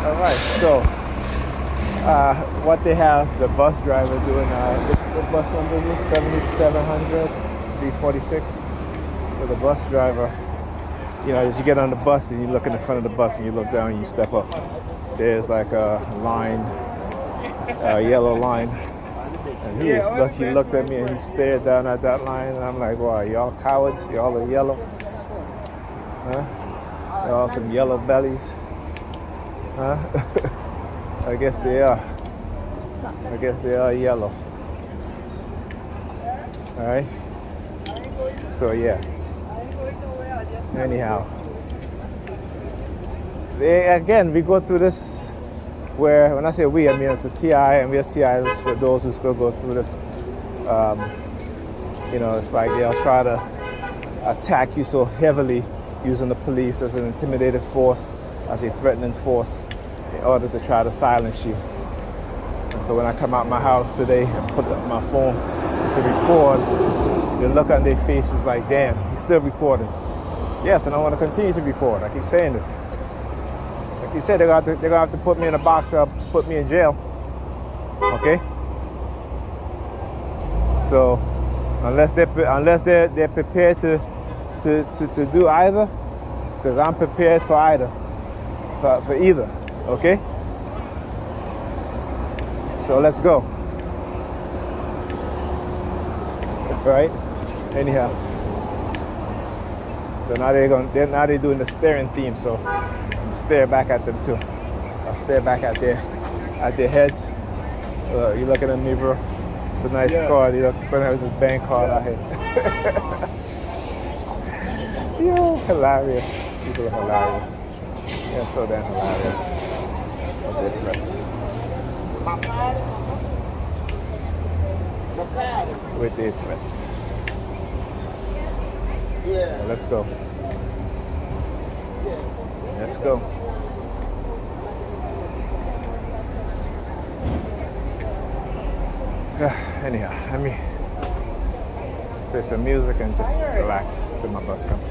All right, so uh, what they have the bus driver doing, uh, what bus number is this? 7700 B46. So the bus driver, you know, as you get on the bus and you look in the front of the bus and you look down and you step up, there's like a line, a yellow line. And he, was look, he looked at me and he stared down at that line and I'm like, wow, y'all cowards, y'all are yellow. Huh? Y'all some yellow bellies. Huh? I guess they are. I guess they are yellow. All right. So yeah. Anyhow, they, again we go through this where when I say we, I mean it's TI and we as TI for those who still go through this. Um, you know, it's like they'll try to attack you so heavily using the police as an intimidated force, as a threatening force in order to try to silence you. And so when I come out my house today and put up my phone to record, the look on their face was like, damn, he's still recording. Yes, and I want to continue to record. I keep saying this. Like you said, they're gonna, they're gonna have to put me in a box or put me in jail. Okay? So unless they're unless they're they're prepared to to, to, to do either, because I'm prepared for either. For, for either. Okay? So let's go. Right? Anyhow. So now they're going they're now they're doing the staring theme, so I'm stare back at them too. I'll stare back at their at their heads. Uh, you looking at me, bro? It's a nice yeah. car. You look have this bank card out here. yeah, hilarious. People are hilarious. They're so damn hilarious with their threats. With their threats. Yeah. let's go. Let's go. Yeah, Anyhow, let me play some music and just relax till my bus comes.